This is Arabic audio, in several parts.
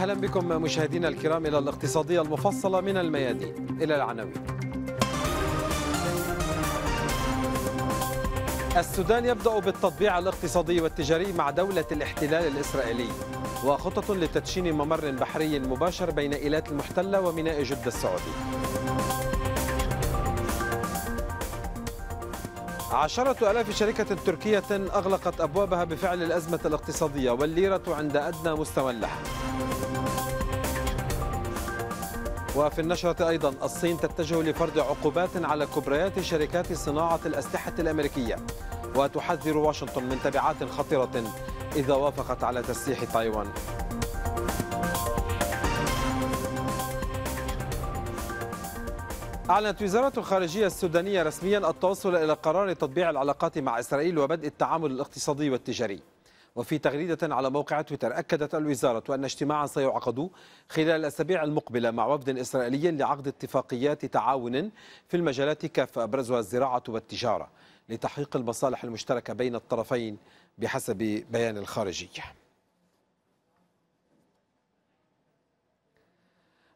أهلا بكم مشاهدينا الكرام إلى الاقتصادية المفصلة من الميادين إلى العناوين. السودان يبدأ بالتطبيع الاقتصادي والتجاري مع دولة الاحتلال الإسرائيلي وخطط لتدشين ممر بحري مباشر بين إيلات المحتلة وميناء جدة السعودي. عشرة ألاف شركة تركية أغلقت أبوابها بفعل الأزمة الاقتصادية والليرة عند أدنى مستوى لها. وفي النشرة أيضا الصين تتجه لفرض عقوبات على كبريات شركات صناعة الأسلحة الأمريكية. وتحذر واشنطن من تبعات خطيرة إذا وافقت على تسليح تايوان. أعلنت وزارة الخارجية السودانية رسميا التوصل إلى قرار تطبيع العلاقات مع إسرائيل وبدء التعامل الاقتصادي والتجاري. وفي تغريدة على موقع تويتر أكدت الوزارة أن اجتماعا سيعقد خلال الأسابيع المقبلة مع وفد إسرائيلي لعقد اتفاقيات تعاون في المجالات كافة أبرزها الزراعة والتجارة لتحقيق المصالح المشتركة بين الطرفين بحسب بيان الخارجية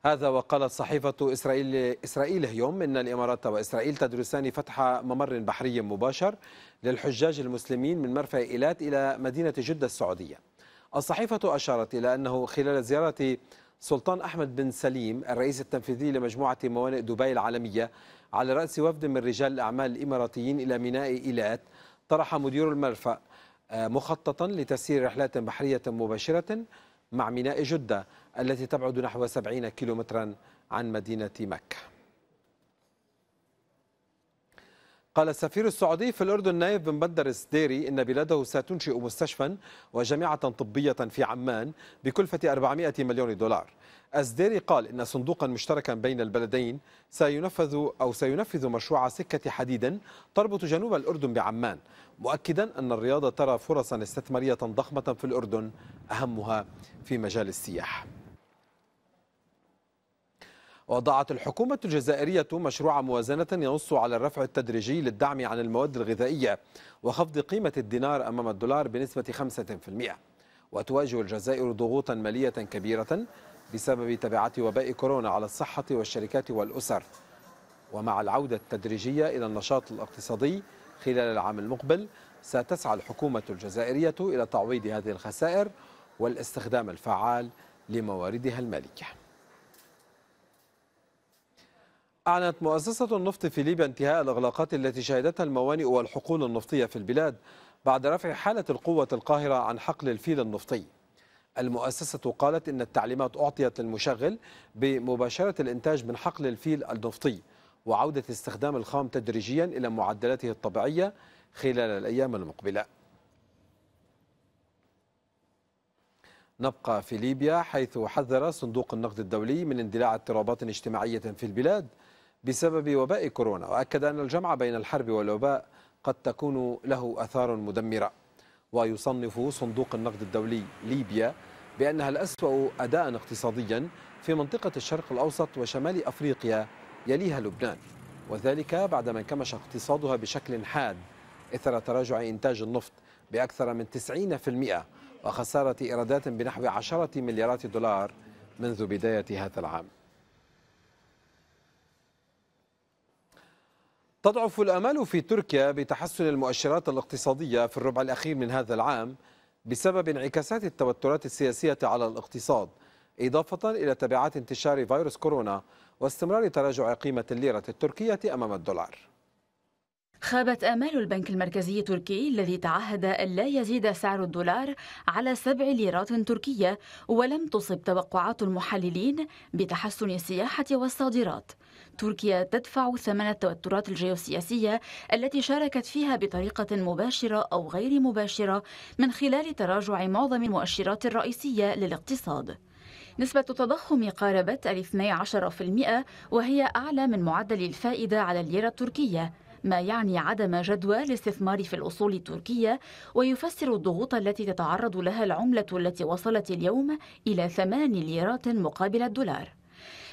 هذا وقالت صحيفة إسرائيل, إسرائيل اليوم إن الإمارات وإسرائيل تدرسان فتح ممر بحري مباشر للحجاج المسلمين من مرفأ إيلات إلى مدينة جدة السعودية. الصحيفة أشارت إلى أنه خلال زيارة سلطان أحمد بن سليم الرئيس التنفيذي لمجموعة موانئ دبي العالمية على رأس وفد من رجال الأعمال الإماراتيين إلى ميناء إيلات طرح مدير المرفأ مخططا لتسيير رحلات بحرية مباشرة مع ميناء جدة التي تبعد نحو 70 كيلومترا عن مدينة مكة. قال السفير السعودي في الأردن نايف بن بدر السديري إن بلاده ستنشئ مستشفى وجامعة طبية في عمان بكلفة 400 مليون دولار. الزديري قال إن صندوقا مشتركا بين البلدين سينفذ أو سينفذ مشروع سكة حديد تربط جنوب الأردن بعمان مؤكدا أن الرياض ترى فرصا استثمارية ضخمة في الأردن أهمها في مجال السياحة وضعت الحكومة الجزائرية مشروع موازنة ينص على الرفع التدريجي للدعم عن المواد الغذائية وخفض قيمة الدينار أمام الدولار بنسبة 5% وتواجه الجزائر ضغوطا مالية كبيرة بسبب تبعات وباء كورونا على الصحة والشركات والأسر. ومع العودة التدريجية إلى النشاط الاقتصادي خلال العام المقبل ستسعى الحكومة الجزائرية إلى تعويض هذه الخسائر والاستخدام الفعال لمواردها المالية أعلنت مؤسسة النفط في ليبيا انتهاء الإغلاقات التي شهدتها الموانئ والحقول النفطية في البلاد بعد رفع حالة القوة القاهرة عن حقل الفيل النفطي. المؤسسة قالت إن التعليمات أعطيت للمشغل بمباشرة الإنتاج من حقل الفيل النفطي وعودة استخدام الخام تدريجيا إلى معدلاته الطبيعية خلال الأيام المقبلة. نبقى في ليبيا حيث حذر صندوق النقد الدولي من اندلاع اضطرابات اجتماعية في البلاد بسبب وباء كورونا. وأكد أن الجمع بين الحرب والوباء قد تكون له أثار مدمرة. ويصنف صندوق النقد الدولي ليبيا بأنها الأسوأ أداء اقتصاديا في منطقة الشرق الأوسط وشمال أفريقيا يليها لبنان. وذلك بعدما انكمش اقتصادها بشكل حاد إثر تراجع إنتاج النفط بأكثر من 90% وخسارة إيرادات بنحو عشرة مليارات دولار منذ بداية هذا العام. تضعف الامال في تركيا بتحسن المؤشرات الاقتصادية في الربع الأخير من هذا العام بسبب انعكاسات التوترات السياسية على الاقتصاد إضافة إلى تبعات انتشار فيروس كورونا واستمرار تراجع قيمة الليرة التركية أمام الدولار. خابت آمال البنك المركزي التركي الذي تعهد أن لا يزيد سعر الدولار على سبع ليرات تركية ولم تصب توقعات المحللين بتحسن السياحة والصادرات تركيا تدفع ثمن التوترات الجيوسياسية التي شاركت فيها بطريقة مباشرة أو غير مباشرة من خلال تراجع معظم المؤشرات الرئيسية للاقتصاد. نسبة التضخم قاربت في المئة وهي أعلى من معدل الفائدة على الليرة التركية ما يعني عدم جدوى الاستثمار في الأصول التركية ويفسر الضغوط التي تتعرض لها العملة التي وصلت اليوم إلى ثمان ليرات مقابل الدولار.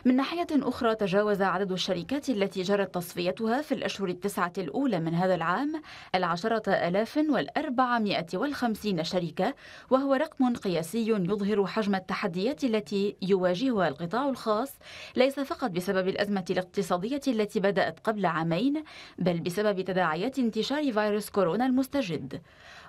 من ناحية أخرى تجاوز عدد الشركات التي جرت تصفيتها في الأشهر التسعة الأولى من هذا العام العشرة آلاف والأربعمائة والخمسين شركة وهو رقم قياسي يظهر حجم التحديات التي يواجهها القطاع الخاص ليس فقط بسبب الأزمة الاقتصادية التي بدأت قبل عامين بل بسبب تداعيات انتشار فيروس كورونا المستجد.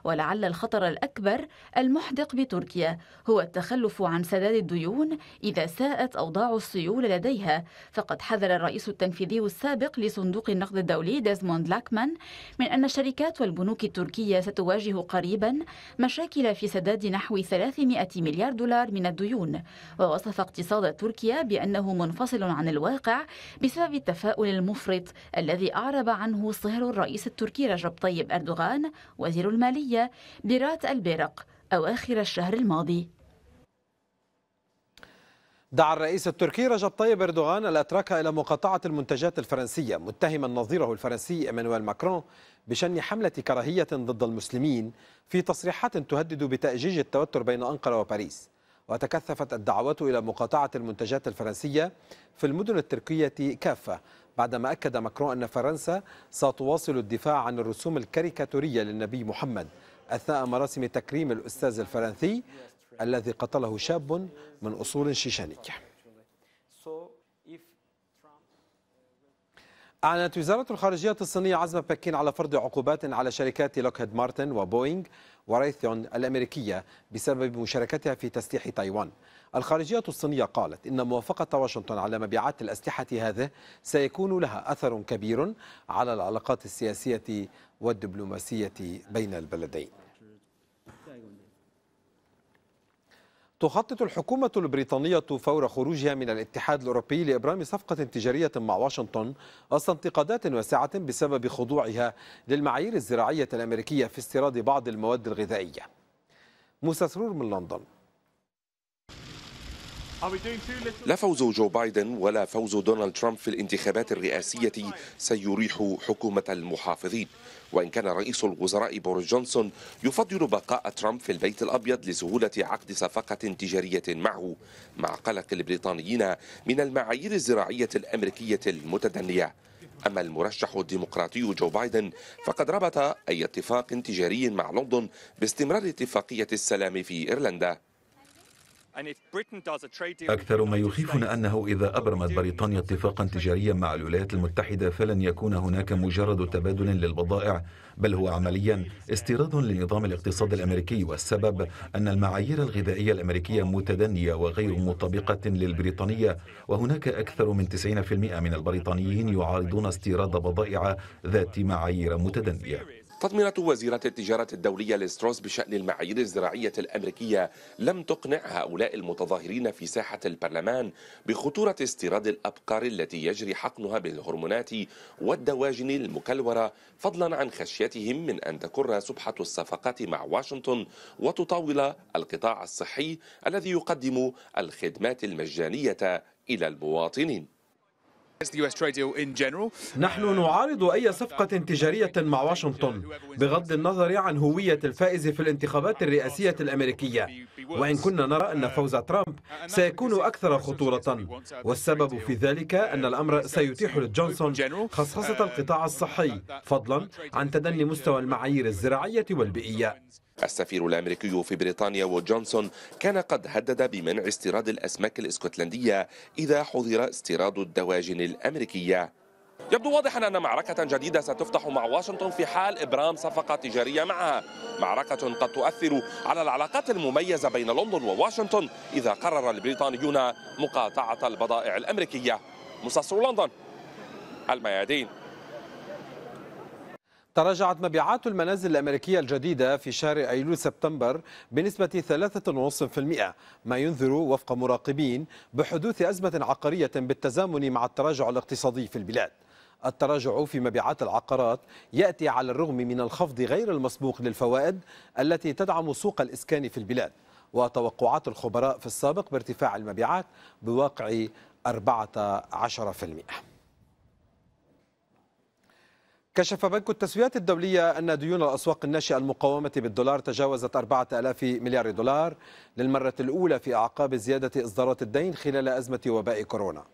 ولعل الخطر الأكبر المحدق بتركيا هو التخلف عن سداد الديون إذا ساءت أوضاع السيولة لديها. فقد حذر الرئيس التنفيذي السابق لصندوق النقد الدولي ديزموند لاكمان من أن الشركات والبنوك التركية ستواجه قريبا مشاكل في سداد نحو 300 مليار دولار من الديون. ووصف اقتصاد تركيا بأنه منفصل عن الواقع بسبب التفاؤل المفرط الذي أعرب عنه صهر الرئيس التركي رجب طيب أردوغان وزير المالية برات البيرق أواخر الشهر الماضي. دعا الرئيس التركي رجب طيب إردوغان الأتراك إلى مقاطعة المنتجات الفرنسية متهما نظيره الفرنسي إيمانويل ماكرون بشن حملة كراهية ضد المسلمين في تصريحات تهدد بتأجيج التوتر بين أنقرة وباريس. وتكثفت الدعوات إلى مقاطعة المنتجات الفرنسية في المدن التركية كافة بعدما أكد ماكرون أن فرنسا ستواصل الدفاع عن الرسوم الكاريكاتورية للنبي محمد أثناء مراسم تكريم الأستاذ الفرنسي الذي قتله شاب من أصول شيشانية أعلنت وزارة الخارجية الصينية عزم بكين على فرض عقوبات على شركات لوكهيد مارتن وبوينغ وريثيون الأمريكية بسبب مشاركتها في تسليح تايوان. الخارجية الصينية قالت إن موافقة واشنطن على مبيعات الأسلحة هذه سيكون لها أثر كبير على العلاقات السياسية والدبلوماسية بين البلدين. تخطط الحكومة البريطانية فور خروجها من الاتحاد الأوروبي لإبرام صفقة تجارية مع واشنطن وسط انتقادات واسعة بسبب خضوعها للمعايير الزراعية الأمريكية في استيراد بعض المواد الغذائية. موسى سرور من لندن. لا فوز جو بايدن ولا فوز دونالد ترامب في الانتخابات الرئاسية سيريح حكومة المحافظين. وإن كان رئيس الوزراء بوريس جونسون يفضل بقاء ترامب في البيت الأبيض لسهولة عقد صفقة تجارية معه مع قلق البريطانيين من المعايير الزراعية الأمريكية المتدنية. أما المرشح الديمقراطي جو بايدن فقد ربط أي اتفاق تجاري مع لندن باستمرار اتفاقية السلام في إيرلندا. أكثر ما يخيفنا أنه إذا أبرمت بريطانيا اتفاقا تجاريا مع الولايات المتحدة فلن يكون هناك مجرد تبادل للبضائع بل هو عمليا استيراد لنظام الاقتصاد الأمريكي. والسبب أن المعايير الغذائية الأمريكية متدنية وغير مطابقة للبريطانية وهناك أكثر من 90% من البريطانيين يعارضون استيراد بضائع ذات معايير متدنية. تطمينة وزيرة التجارة الدولية لستروس بشأن المعايير الزراعية الأمريكية لم تقنع هؤلاء المتظاهرين في ساحة البرلمان بخطورة استيراد الأبقار التي يجري حقنها بالهرمونات والدواجن المكلورة فضلا عن خشيتهم من أن تكر سبحة الصفقات مع واشنطن وتطاول القطاع الصحي الذي يقدم الخدمات المجانية إلى المواطنين. نحن نعارض أي صفقة تجارية مع واشنطن بغض النظر عن هوية الفائز في الانتخابات الرئاسية الأمريكية. وإن كنا نرى أن فوز ترامب سيكون أكثر خطورة. والسبب في ذلك أن الأمر سيتيح لجونسون خصخصة القطاع الصحي فضلا عن تدني مستوى المعايير الزراعية والبيئية. السفير الأمريكي في بريطانيا وجونسون كان قد هدد بمنع استيراد الأسماك الإسكتلندية إذا حظر استيراد الدواجن الأمريكية. يبدو واضحا أن معركة جديدة ستفتح مع واشنطن في حال إبرام صفقة تجارية معها. معركة قد تؤثر على العلاقات المميزة بين لندن وواشنطن إذا قرر البريطانيون مقاطعة البضائع الأمريكية. مستصر لندن الميادين. تراجعت مبيعات المنازل الأمريكية الجديدة في شهر أيلول سبتمبر بنسبة 3.5% ما ينذر وفق مراقبين بحدوث أزمة عقارية بالتزامن مع التراجع الاقتصادي في البلاد. التراجع في مبيعات العقارات يأتي على الرغم من الخفض غير المسبوق للفوائد التي تدعم سوق الإسكان في البلاد وتوقعات الخبراء في السابق بارتفاع المبيعات بواقع 14% كشف بنك التسويات الدولية أن ديون الأسواق الناشئة المقاومة بالدولار تجاوزت 4000 مليار دولار للمرة الأولى في أعقاب زيادة إصدارات الدين خلال أزمة وباء كورونا.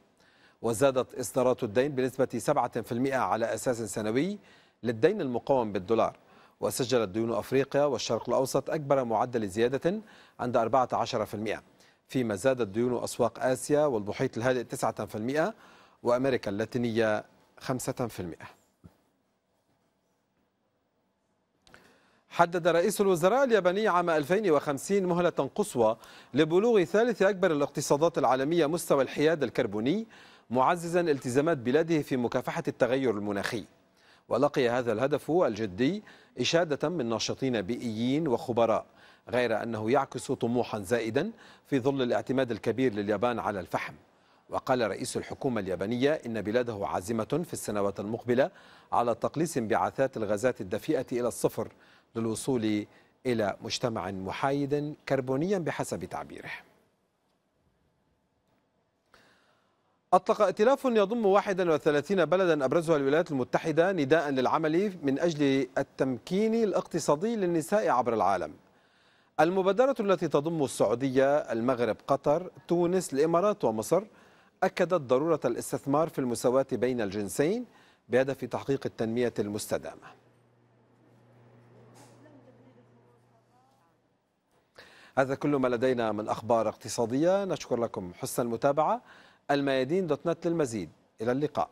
وزادت إصدارات الدين بنسبة 7% على أساس سنوي للدين المقوم بالدولار. وسجلت ديون أفريقيا والشرق الأوسط أكبر معدل زيادة عند 14% فيما زادت ديون أسواق آسيا والمحيط الهادئ 9% وأمريكا اللاتينية 5% حدد رئيس الوزراء الياباني عام 2050 مهلة قصوى لبلوغ ثالث أكبر الاقتصادات العالمية مستوى الحياد الكربوني معززا التزامات بلاده في مكافحة التغير المناخي. ولقي هذا الهدف الجدي إشادة من ناشطين بيئيين وخبراء غير أنه يعكس طموحا زائدا في ظل الاعتماد الكبير لليابان على الفحم. وقال رئيس الحكومة اليابانية إن بلاده عازمة في السنوات المقبلة على تقليص انبعاثات الغازات الدفيئة إلى الصفر للوصول إلى مجتمع محايد كربونيا بحسب تعبيره. أطلق ائتلاف يضم 31 بلدا أبرزها الولايات المتحدة نداء للعمل من أجل التمكين الاقتصادي للنساء عبر العالم. المبادرة التي تضم السعودية المغرب قطر تونس الإمارات ومصر أكدت ضرورة الاستثمار في المساواة بين الجنسين بهدف تحقيق التنمية المستدامة. هذا كل ما لدينا من أخبار اقتصادية. نشكر لكم حسن المتابعة. الميادين دوت نت للمزيد. إلى اللقاء.